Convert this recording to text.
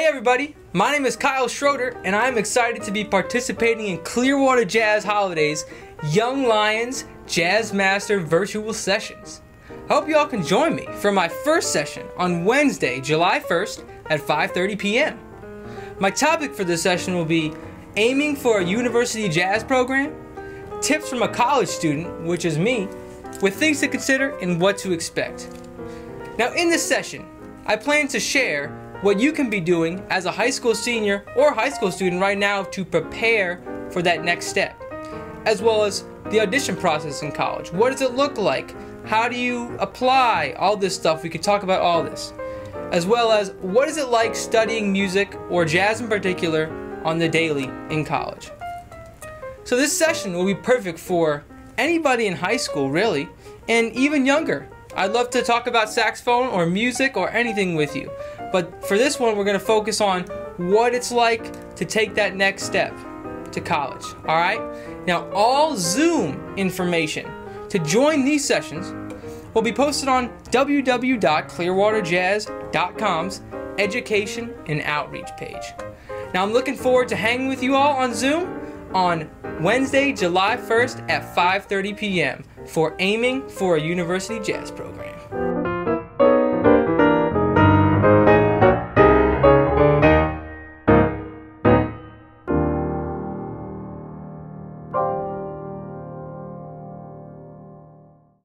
Hey everybody, my name is Kyle Schroeder and I'm excited to be participating in Clearwater Jazz Holidays Young Lions Jazz Master Virtual Sessions. I hope you all can join me for my first session on Wednesday, July 1st at 5:30 p.m. My topic for this session will be aiming for a university jazz program, tips from a college student, which is me, with things to consider and what to expect. Now in this session, I plan to share what you can be doing as a high school senior or high school student right now to prepare for that next step, as well as the audition process in college. What does it look like? How do you apply? All this stuff. We could talk about all this. As well as what is it like studying music or jazz in particular on the daily in college. So this session will be perfect for anybody in high school really, and even younger. I'd love to talk about saxophone or music or anything with you. But for this one, we're going to focus on what it's like to take that next step to college. All right? Now, all Zoom information to join these sessions will be posted on www.clearwaterjazz.com's education and outreach page. Now, I'm looking forward to hanging with you all on Zoom on Wednesday, July 1st at 5:30 p.m. for aiming for a university jazz program.